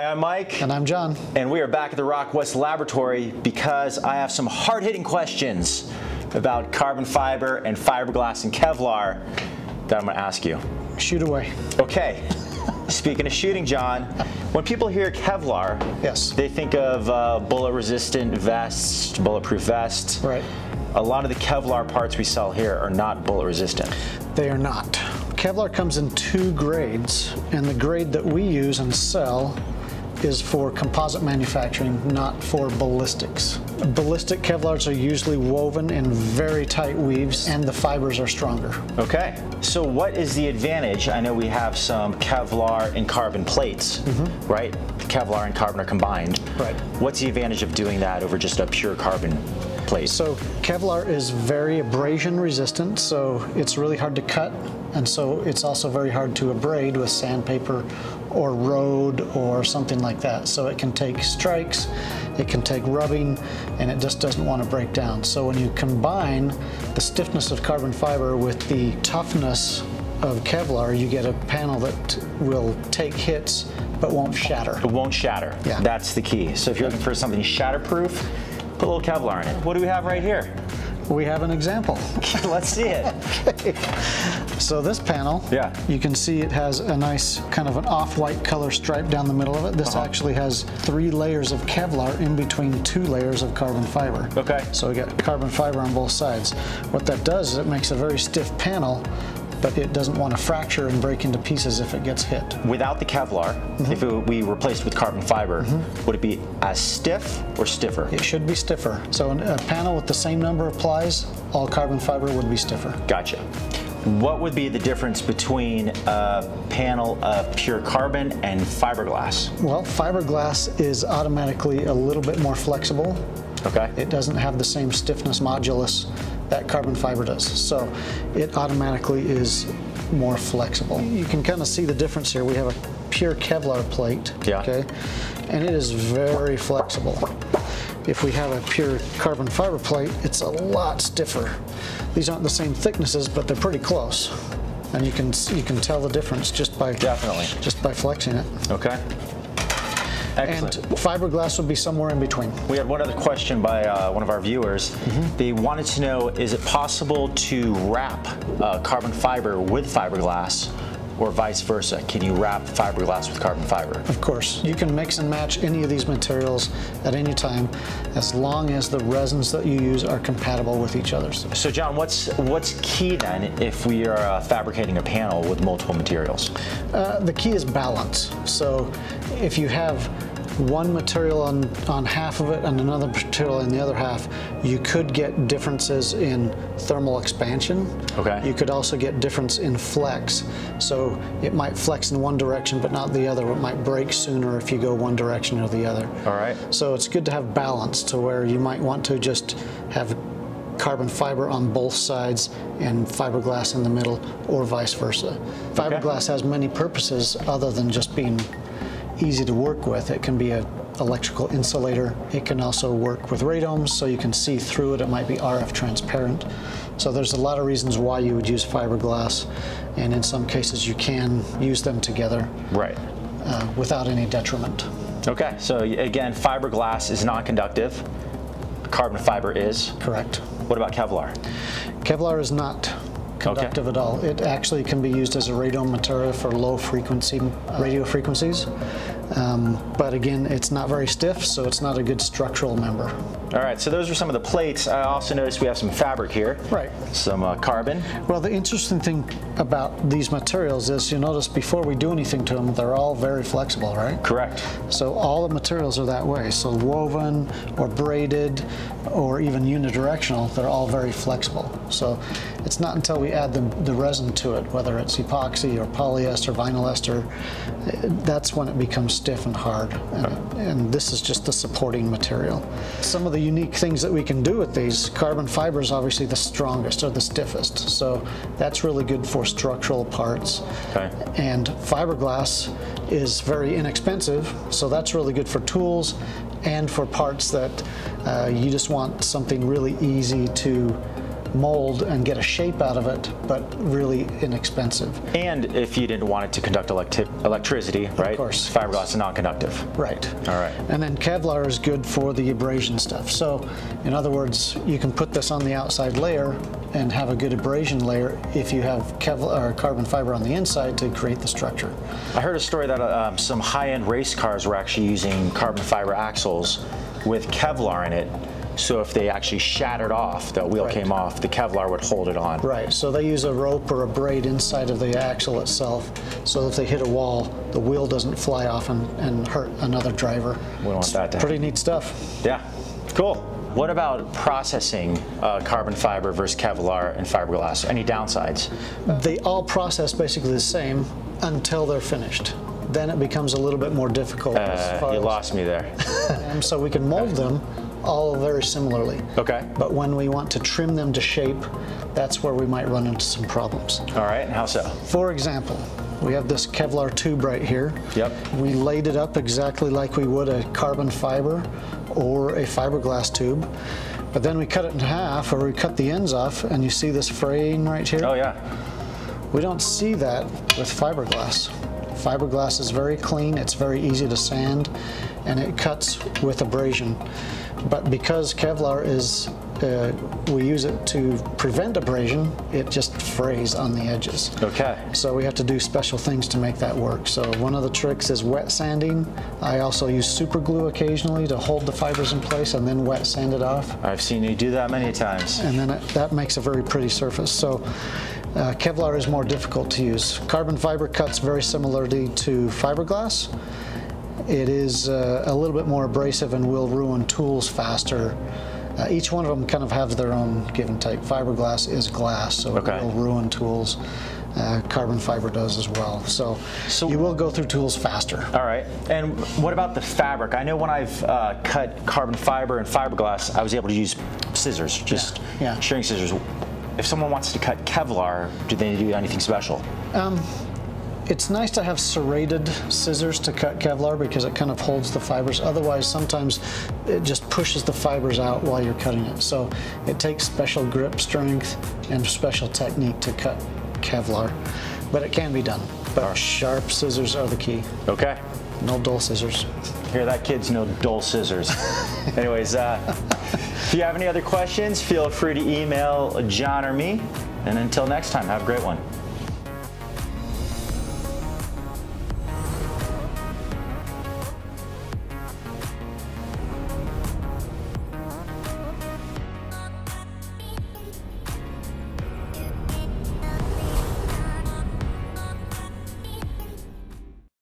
Hi, I'm Mike. And I'm John. And we are back at the Rock West Laboratory because I have some hard hitting questions about carbon fiber and fiberglass and Kevlar that I'm going to ask you. Shoot away. Okay. Speaking of shooting, John, when people hear Kevlar, yes, they think of uh, bullet-resistant vests, bulletproof vests. Right. A lot of the Kevlar parts we sell here are not bullet-resistant. They are not. Kevlar comes in two grades, and the grade that we use and sell is for composite manufacturing, not for ballistics. Ballistic Kevlars are usually woven in very tight weaves and the fibers are stronger. Okay, so what is the advantage? I know we have some Kevlar and carbon plates, mm -hmm. right? Kevlar and carbon are combined. Right. What's the advantage of doing that over just a pure carbon plate? So Kevlar is very abrasion resistant, so it's really hard to cut and so it's also very hard to abrade with sandpaper or road or something like that. So it can take strikes, it can take rubbing, and it just doesn't want to break down. So when you combine the stiffness of carbon fiber with the toughness of Kevlar, you get a panel that will take hits but won't shatter. It won't shatter. Yeah. That's the key. So if you're looking for something shatterproof, put a little Kevlar in it. What do we have right here? We have an example. Let's see it. okay. So this panel, yeah. you can see it has a nice kind of an off-white color stripe down the middle of it. This uh -huh. actually has three layers of Kevlar in between two layers of carbon fiber. Okay. So we got carbon fiber on both sides. What that does is it makes a very stiff panel but it doesn't want to fracture and break into pieces if it gets hit. Without the Kevlar, mm -hmm. if it, we replaced with carbon fiber, mm -hmm. would it be as stiff or stiffer? It should be stiffer. So a panel with the same number of plies, all carbon fiber would be stiffer. Gotcha. What would be the difference between a panel of pure carbon and fiberglass? Well, fiberglass is automatically a little bit more flexible. Okay. It doesn't have the same stiffness modulus that carbon fiber does. So it automatically is more flexible. You can kind of see the difference here. We have a pure Kevlar plate, yeah. okay, and it is very flexible. If we have a pure carbon fiber plate, it's a lot stiffer. These aren't the same thicknesses, but they're pretty close. And you can you can tell the difference just by definitely just by flexing it. Okay. Excellent. And fiberglass would be somewhere in between. We had one other question by uh, one of our viewers. Mm -hmm. They wanted to know, is it possible to wrap uh, carbon fiber with fiberglass or vice versa? Can you wrap fiberglass with carbon fiber? Of course. You can mix and match any of these materials at any time as long as the resins that you use are compatible with each other. So John, what's what's key then if we are uh, fabricating a panel with multiple materials? Uh, the key is balance. So if you have one material on, on half of it and another material in the other half, you could get differences in thermal expansion. Okay. You could also get difference in flex. So it might flex in one direction but not the other. It might break sooner if you go one direction or the other. All right. So it's good to have balance to where you might want to just have carbon fiber on both sides and fiberglass in the middle or vice versa. Fiberglass okay. has many purposes other than just being easy to work with. It can be an electrical insulator. It can also work with radomes so you can see through it. It might be RF transparent. So there's a lot of reasons why you would use fiberglass and in some cases you can use them together. Right. Uh, without any detriment. Okay, so again, fiberglass is non-conductive. Carbon fiber is. Correct. What about Kevlar? Kevlar is not conductive okay. at all. It actually can be used as a radome material for low frequency radio frequencies. Um, but again, it's not very stiff, so it's not a good structural member. All right, so those are some of the plates. I also noticed we have some fabric here. Right. Some uh, carbon. Well, the interesting thing about these materials is you notice before we do anything to them, they're all very flexible, right? Correct. So all the materials are that way. So woven or braided or even unidirectional, they're all very flexible. So it's not until we add the, the resin to it, whether it's epoxy or polyester, vinyl ester, that's when it becomes stiff and hard. And, and, this is just the supporting material. Some of the unique things that we can do with these, carbon fiber is obviously the strongest or the stiffest. So that's really good for structural parts. Okay. And fiberglass is very inexpensive, so that's really good for tools and for parts that uh, you just want something really easy to mold and get a shape out of it, but really inexpensive. And if you didn't want it to conduct electi- electricity, right? Of course. Fiberglass is non-conductive. Right. All right. And then Kevlar is good for the abrasion stuff. So, in other words, you can put this on the outside layer and have a good abrasion layer if you have Kevlar or carbon fiber on the inside to create the structure. I heard a story that uh, um, some high-end race cars were actually using carbon fiber axles with Kevlar in it. So if they actually shattered off, the wheel Right. came off, the Kevlar would hold it on. Right. So they use a rope or a braid inside of the axle itself, so if they hit a wall, the wheel doesn't fly off and, and hurt another driver. We don't want that to Pretty neat stuff. Yeah, cool. What about processing uh, carbon fiber versus Kevlar and fiberglass? Any downsides? They all process basically the same until they're finished. Then it becomes a little bit more difficult. as Uh, far you lost me there. So we can mold them all very similarly. Okay. But when we want to trim them to shape, that's where we might run into some problems. All right, how so? For example, we have this Kevlar tube right here. Yep. We laid it up exactly like we would a carbon fiber or a fiberglass tube. But then we cut it in half or we cut the ends off and you see this fraying right here? Oh yeah. We don't see that with fiberglass. Fiberglass is very clean, it's very easy to sand, and it cuts with abrasion. But because Kevlar is, uh, we use it to prevent abrasion, it just frays on the edges. Okay. So we have to do special things to make that work. So one of the tricks is wet sanding. I also use super glue occasionally to hold the fibers in place and then wet sand it off I've seen you do that many times. and then it, that makes a very pretty surface. So uh, Kevlar is more difficult to use. Carbon fiber cuts very similarly to fiberglass. It is uh, a little bit more abrasive and will ruin tools faster. Uh, each one of them kind of have their own give and take. Fiberglass is glass, so Okay. it will ruin tools. Uh, carbon fiber does as well. So, So- you will go through tools faster. All right. And what about the fabric? I know when I've uh, cut carbon fiber and fiberglass, I was able to use scissors, just Yeah. shearing scissors. If someone wants to cut Kevlar, do they do anything special? It's nice to have serrated scissors to cut Kevlar because it kind of holds the fibers. Otherwise, sometimes it just pushes the fibers out while you're cutting it. So it takes special grip strength and special technique to cut Kevlar, but it can be done. But sharp scissors are the key. Okay. No dull scissors. Hear that, kids? No dull scissors. Anyways, uh, if you have any other questions, feel free to email John or me. And until next time, have a great one.